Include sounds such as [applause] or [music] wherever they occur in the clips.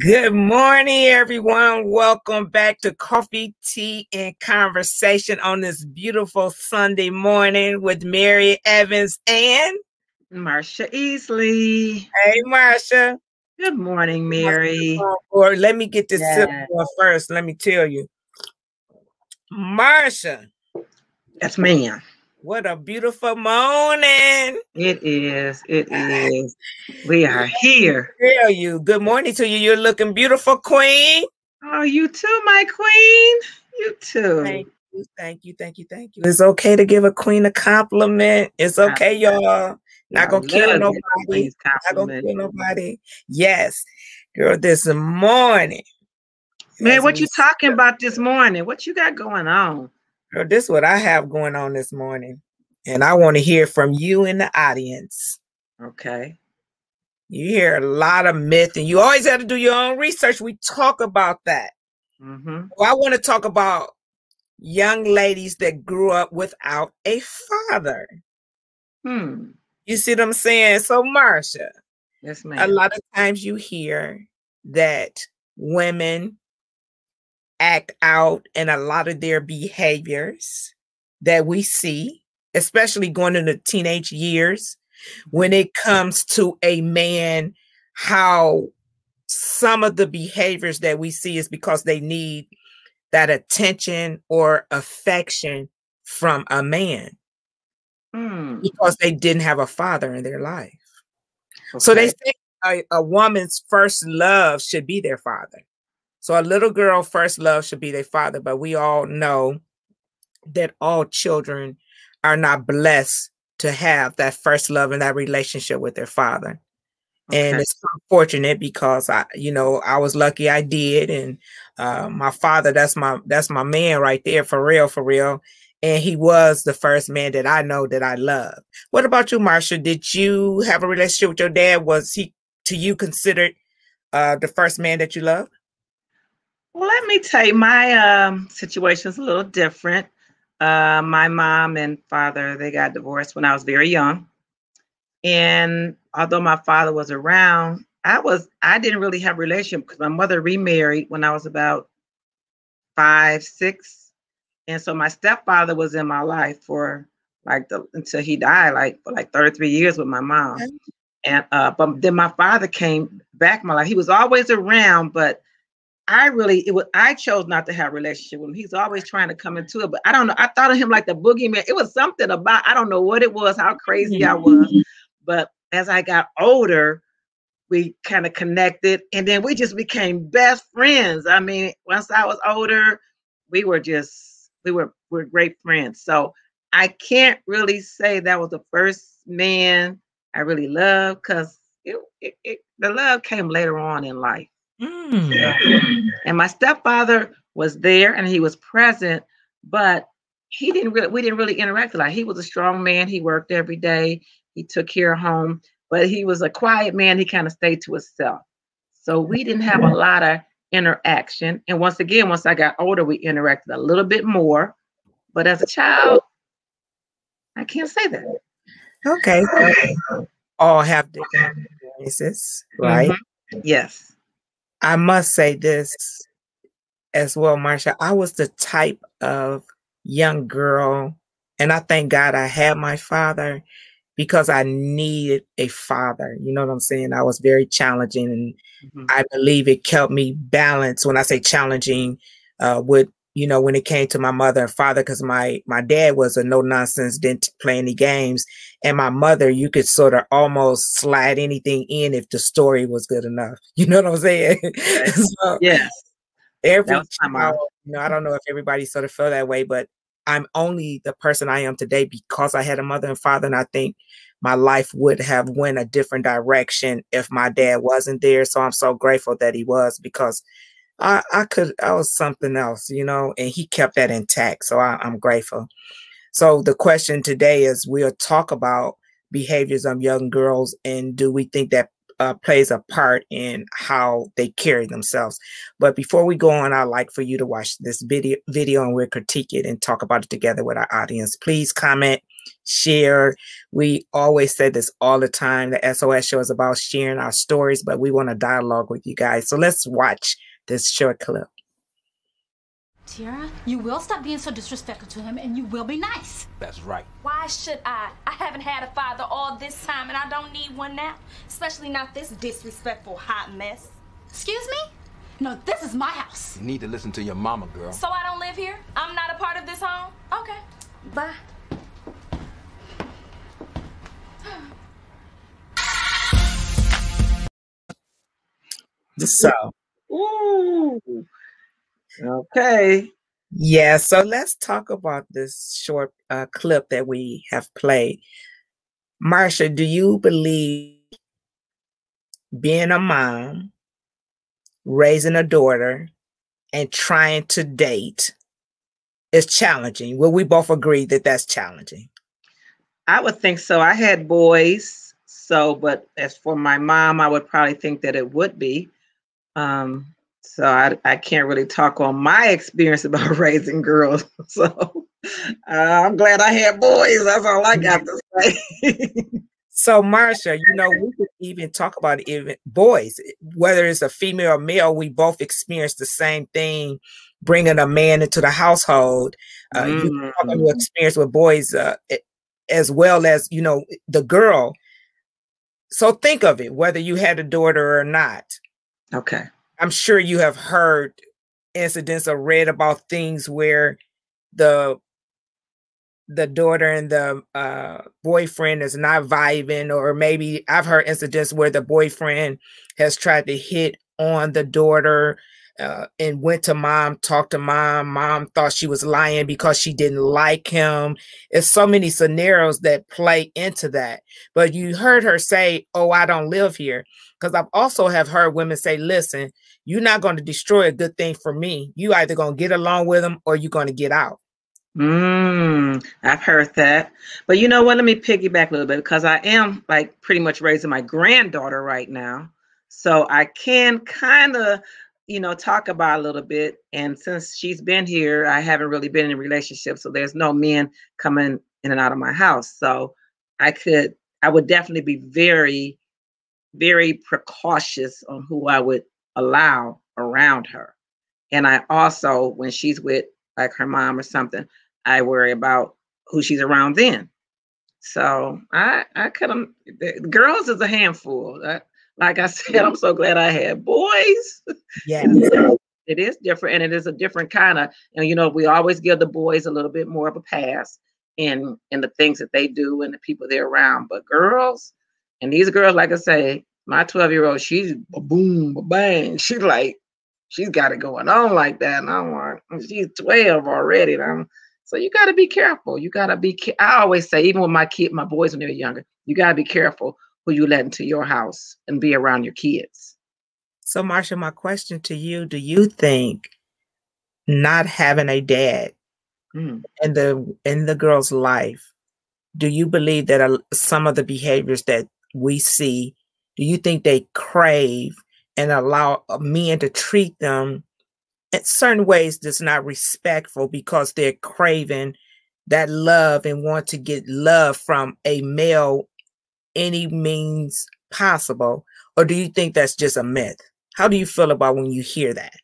Good morning, everyone. Welcome back to Coffee, Tea, and Conversation on this beautiful Sunday morning with Mary Evans and Marsha Easley. Hey, Marsha. Good morning, Mary. Or let me get this yeah. first. Let me tell you, Marsha. Yes, ma'am. What a beautiful morning. It is. It is. We are here. Tell you. Good morning to you. You're looking beautiful, Queen. Oh, you too, my queen. You too. Thank you. Thank you. Thank you. Thank you. It's okay to give a queen a compliment. It's okay, y'all. Not gonna kill nobody. Not gonna kill nobody. Yes, girl. This morning. Man, what you talking about this morning? What you got going on? Girl, this is what I have going on this morning. And I want to hear from you in the audience. Okay. You hear a lot of myth, and you always have to do your own research. We talk about that. Mm-hmm. Well, I want to talk about young ladies that grew up without a father. Hmm. You see what I'm saying? So, Marsha, yes, ma'am. A lot of times you hear that women act out in a lot of their behaviors that we see, especially going into teenage years, when it comes to a man, how some of the behaviors that we see is because they need that attention or affection from a man mm. because they didn't have a father in their life. Okay. So they say a, a woman's first love should be their father. So a little girl first love should be their father, but we all know that all children are not blessed to have that first love and that relationship with their father. Okay. And it's unfortunate because I, you know, I was lucky I did. And uh, my father, that's my that's my man right there for real, for real. And he was the first man that I know that I love. What about you, Marsha? Did you have a relationship with your dad? Was he to you considered uh, the first man that you loved? Well, let me tell you, my um, situation is a little different. Uh, my mom and father they got divorced when I was very young, and although my father was around, I was I didn't really have a relationship because my mother remarried when I was about five, six, and so my stepfather was in my life for like the until he died, like for like 33 years with my mom. And uh, but then my father came back my life. He was always around, but I really it was I chose not to have a relationship with him. He's always trying to come into it, but I don't know. I thought of him like the boogeyman. It was something about I don't know what it was, how crazy I was. Mm-hmm. But as I got older, we kind of connected, and then we just became best friends. I mean, once I was older, we were just we were we're great friends. So I can't really say that was the first man I really loved because it, it, it the love came later on in life. Mm. And my stepfather was there and he was present, but he didn't really we didn't really interact a lot. He was a strong man. He worked every day. He took care of home, but he was a quiet man. He kind of stayed to himself. So we didn't have a lot of interaction. And once again, once I got older, we interacted a little bit more. But as a child, I can't say that. Okay. So all have different experiences, right? Mm-hmm. Yes. I must say this as well, Marsha. I was the type of young girl, and I thank God I had my father because I needed a father. You know what I'm saying? I was very challenging, and mm-hmm. I believe it kept me balanced. When I say challenging, uh, with you know, when it came to my mother and father, because my my dad was a no nonsense, didn't play any games, and my mother, you could sort of almost slide anything in if the story was good enough. [laughs] You know what I'm saying? [laughs] so yes. Every child, you know, I don't know if everybody sort of felt that way, but I'm only the person I am today because I had a mother and father, and I think my life would have went a different direction if my dad wasn't there. So I'm so grateful that he was because I, I could, I was something else, you know, and he kept that intact. So I, I'm grateful. So the question today is we'll talk about behaviors of young girls and do we think that uh, plays a part in how they carry themselves. But before we go on, I'd like for you to watch this video, video and we'll critique it and talk about it together with our audience. Please comment share. We always say this all the time. The SOS show is about sharing our stories, but we want to dialogue with you guys. So let's watch this short clip. Tiara, you will stop being so disrespectful to him and you will be nice. That's right. Why should I? I haven't had a father all this time and I don't need one now. Especially not this disrespectful hot mess. Excuse me? No, this is my house. You need to listen to your mama, girl. So I don't live here? I'm not a part of this home? Okay. Bye. So, Ooh. Okay. yeah, so let's talk about this short uh, clip that we have played. Marsha, do you believe being a mom, raising a daughter, and trying to date is challenging? Will we both agree that that's challenging? I would think so. I had boys, so but as for my mom, I would probably think that it would be. Um, so I, I can't really talk on my experience [laughs] about raising girls. [laughs] So uh, I'm glad I had boys. That's all I got to say. So, Marsha, you know, we could even talk about even boys, whether it's a female or male, we both experience the same thing, bringing a man into the household. Uh, You can your Mm. experience with boys uh, as well as, you know, the girl. So think of it, whether you had a daughter or not. Okay. I'm sure you have heard incidents or read about things where the the daughter and the uh, boyfriend is not vibing, or maybe I've heard incidents where the boyfriend has tried to hit on the daughter uh, and went to mom, talked to mom. Mom thought she was lying because she didn't like him. It's so many scenarios that play into that. But you heard her say, "Oh, I don't live here," because I've also have heard women say, "Listen, you're not going to destroy a good thing for me. You either going to get along with them or you're going to get out." Mm, I've heard that. But you know what? Let me piggyback a little bit because I am like pretty much raising my granddaughter right now. So I can kind of, you know, talk about a little bit. And since she's been here, I haven't really been in a relationship. So there's no men coming in and out of my house. So I could, I would definitely be very, very precautious on who I would allow around her. And I also, when she's with like her mom or something, I worry about who she's around then. So I I could have girls is a handful. I, like I [laughs] said, I'm so glad I had boys. Yeah. [laughs] It is different, and it is a different kind of. And you know, we always give the boys a little bit more of a pass in in the things that they do and the people they're around. But girls, and these girls, like I say, my 12 year old, she's a boom, a bang. She's like, she's got it going on like that. And I'm like, she's 12 already. And I'm, so you got to be careful. You got to be. I always say, even with my kid, my boys when they're younger, you got to be careful who you let into your house and be around your kids. So, Marsha, my question to you: Do you think not having a dad Mm. in the in the girl's life, do you believe that some of the behaviors that we see, do you think they crave and allow uh, men to treat them in certain ways that's not respectful because they're craving that love and want to get love from a male any means possible? Or do you think that's just a myth? How do you feel about when you hear that?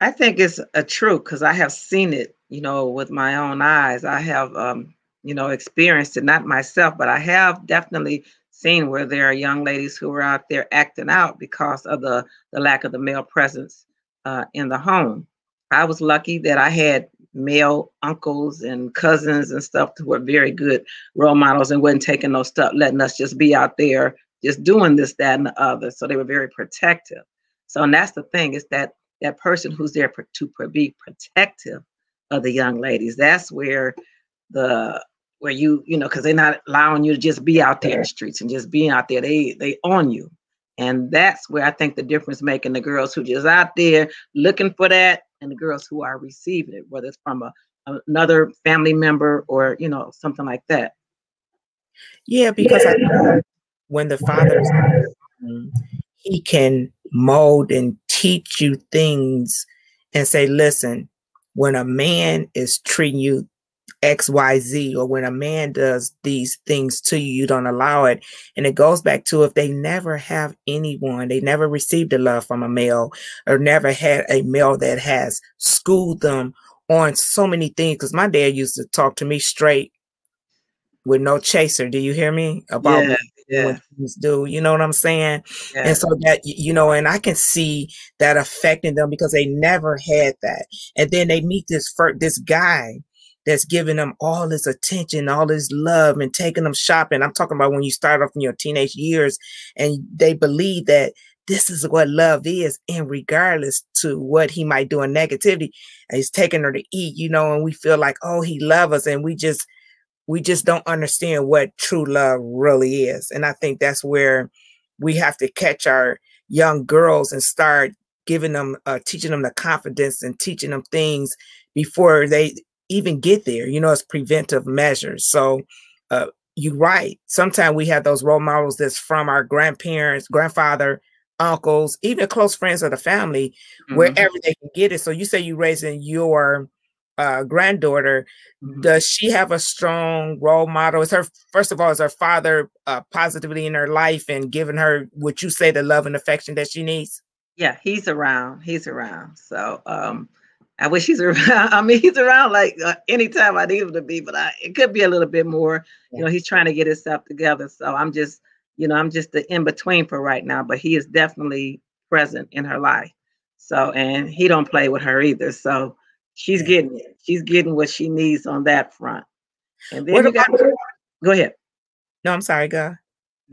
I think it's a truth because I have seen it, you know, with my own eyes. I have, um, you know, experienced it, not myself, but I have definitely seen where there are young ladies who are out there acting out because of the, the lack of the male presence uh, in the home. I was lucky that I had male uncles and cousins and stuff who were very good role models and wasn't taking no stuff, letting us just be out there just doing this, that, and the other. So they were very protective. So, and that's the thing is that that person who's there to be protective of the young ladies. That's where the where you you know because they're not allowing you to just be out there in the streets and just being out there. They they on you, and that's where I think the difference making the girls who just out there looking for that and the girls who are receiving it, whether it's from a another family member or you know something like that. Yeah, because I when the father is home, he can mold and teach you things and say, listen, when a man is treating you XYZ, or when a man does these things to you, you don't allow it. And it goes back to if they never have anyone, they never received a love from a male, or never had a male that has schooled them on so many things. Because my dad used to talk to me straight with no chaser. Do you hear me? About yeah, yeah. what things do. You know what I'm saying? Yeah. And so that you know, and I can see that affecting them because they never had that. And then they meet this first this guy that's giving them all this attention, all this love, and taking them shopping. I'm talking about when you start off in your teenage years and they believe that this is what love is, and regardless to what he might do in negativity, he's taking her to eat, you know, and we feel like, oh, he loves us, and we just we just don't understand what true love really is. And I think that's where we have to catch our young girls and start giving them, uh, teaching them the confidence and teaching them things before they even get there. You know, it's preventive measures. So, uh, you're right. Sometimes we have those role models that's from our grandparents, grandfather, uncles, even close friends of the family, mm-hmm. wherever they can get it. So you say you're raising your uh, granddaughter, mm-hmm. does she have a strong role model? Is her first of all, is her father uh, positively in her life and giving her what you say the love and affection that she needs? Yeah, he's around. He's around. So um, I wish he's around. [laughs] I mean, he's around like uh, anytime I need him to be, but I, it could be a little bit more. Yeah. You know, he's trying to get himself together. So I'm just, you know, I'm just the in between for right now. But he is definitely present in her life. So and he don't play with her either. So she's getting it. She's getting what she needs on that front. And then what you got go ahead. No, I'm sorry, go.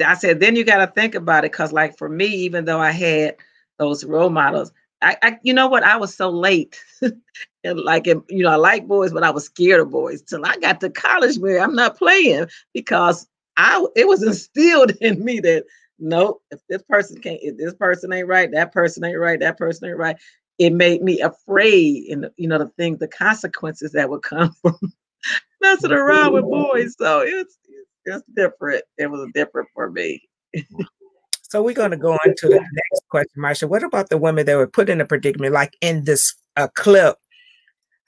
I said, then you got to think about it because, like, for me, even though I had those role models, I, I you know what? I was so late. [laughs] and like, you know, I like boys, but I was scared of boys till I got to college where I'm not playing because I it was [laughs] instilled in me that nope, if this person can't, if this person ain't right, that person ain't right, that person ain't right. It made me afraid and you know the thing the consequences that would come [laughs] from messing around with boys. So it's it's different. It was different for me so we're going to go on to the next question marsha. What about the women that were put in a predicament like in this uh, clip?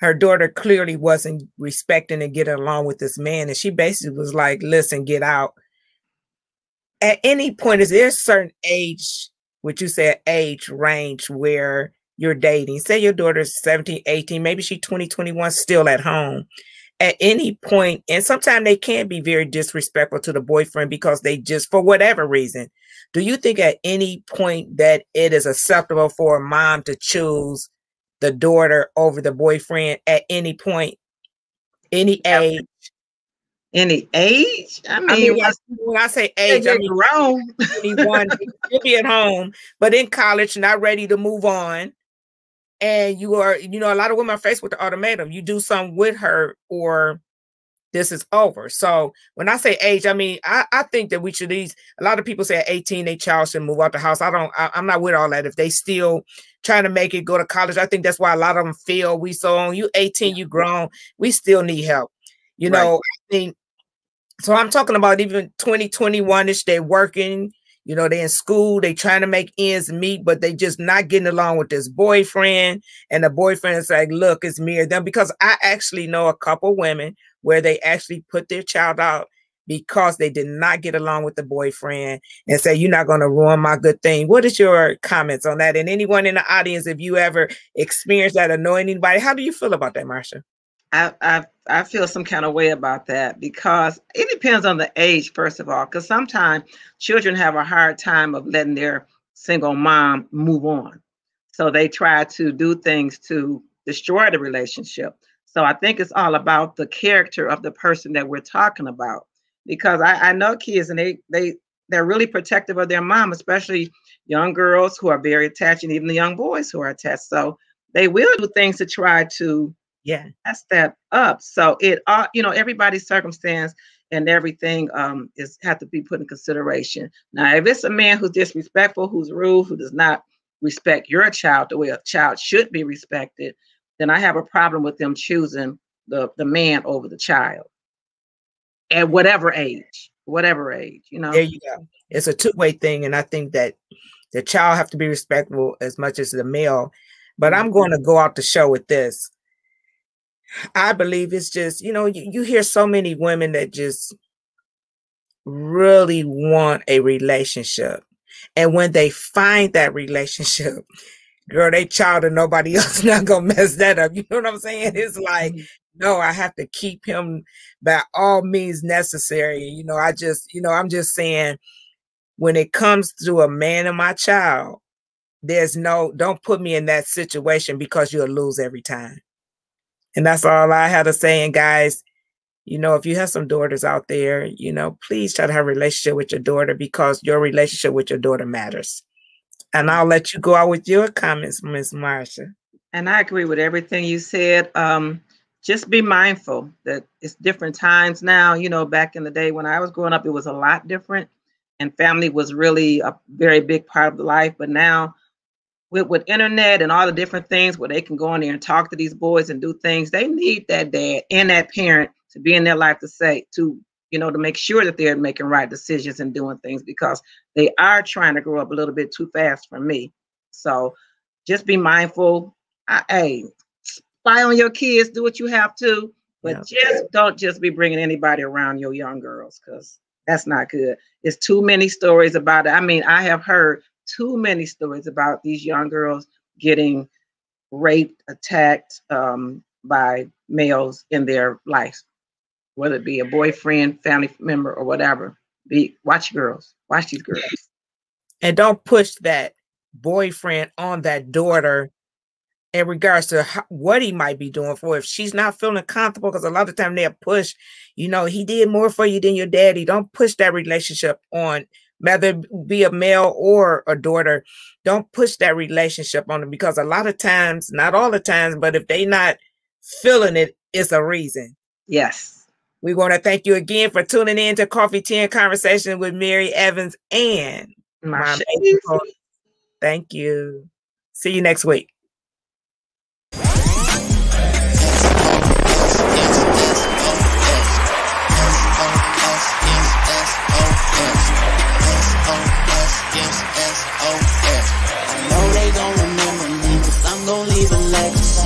Her daughter clearly wasn't respecting and getting along with this man and she basically was like listen get out. At any point is there a certain age would you say age range where you're dating, say your daughter's 17, 18, maybe she's 20, 21, still at home. At any point, and sometimes they can be very disrespectful to the boyfriend because they just, for whatever reason, do you think at any point that it is acceptable for a mom to choose the daughter over the boyfriend at any point, any age? Any age? I mean, I mean when I say age, I mean wrong. 21, you'll [laughs] be at home, but in college, not ready to move on and you are, you know, a lot of women are faced with the ultimatum. You do something with her or this is over. So when I say age, I mean, I, I think that we should these a lot of people say at 18, they child should move out the house. I don't, I, am not with all that. If they still trying to make it go to college, I think that's why a lot of them feel we so on you 18, you grown, we still need help. You know, right. I think so I'm talking about even 2021ish, they're working, you know, they're in school, they trying to make ends meet, but they just not getting along with this boyfriend. And the boyfriend is like, look, it's me or them. Because I actually know a couple women where they actually put their child out because they did not get along with the boyfriend and say, You're not going to ruin my good thing. What is your comments on that? And anyone in the audience, if you ever experienced that annoying anybody, how do you feel about that, Marsha? I, I I feel some kind of way about that because it depends on the age, first of all, because sometimes children have a hard time of letting their single mom move on. So they try to do things to destroy the relationship. So I think it's all about the character of the person that we're talking about. Because I, I know kids and they they they're really protective of their mom, especially young girls who are very attached, and even the young boys who are attached. So they will do things to try to yeah. That's that up. So it uh you know everybody's circumstance and everything um is have to be put in consideration. Now if it's a man who's disrespectful who's rude who does not respect your child the way a child should be respected then i have a problem with them choosing the the man over the child. At whatever age whatever age you know? There you go. It's a two-way thing and i think that the child have to be respectful as much as the male but i'm going to go out the show with this I believe it's just, you know, you, you hear so many women that just really want a relationship. And when they find that relationship, girl, they child and nobody [laughs] else not gonna mess that up. You know what I'm saying? It's like, mm-hmm. no, I have to keep him by all means necessary. You know, I just, you know, I'm just saying when it comes to a man and my child, there's no don't put me in that situation because you'll lose every time. And that's all I had to say. And guys, you know, if you have some daughters out there, you know, please try to have a relationship with your daughter because your relationship with your daughter matters. And I'll let you go out with your comments, Miss Marsha. And I agree with everything you said. Um, just be mindful that it's different times now. You know, back in the day when I was growing up, it was a lot different, and family was really a very big part of the life. But now with, with internet and all the different things where they can go in there and talk to these boys and do things, they need that dad and that parent to be in their life to say, to, you know, to make sure that they're making right decisions and doing things because they are trying to grow up a little bit too fast for me. So just be mindful. I, hey, spy on your kids, do what you have to, but yeah. just don't just be bringing anybody around your young girls because that's not good. It's too many stories about it. I mean, I have heard too many stories about these young girls getting raped, attacked um, by males in their life, whether it be a boyfriend, family member, or whatever. Be watch girls, watch these girls, [laughs] and don't push that boyfriend on that daughter in regards to how, what he might be doing for if she's not feeling comfortable because a lot of the time they'll push you know he did more for you than your daddy don't push that relationship on whether be a male or a daughter, don't push that relationship on them because a lot of times, not all the times, but if they not feeling it, it's a reason. Yes. We want to thank you again for tuning in to Coffee Tea and Conversation with Mary Evans and my, Thank you. See you next week. just SOS. I know they gon' remember me, cause I'm gon' leave a legacy.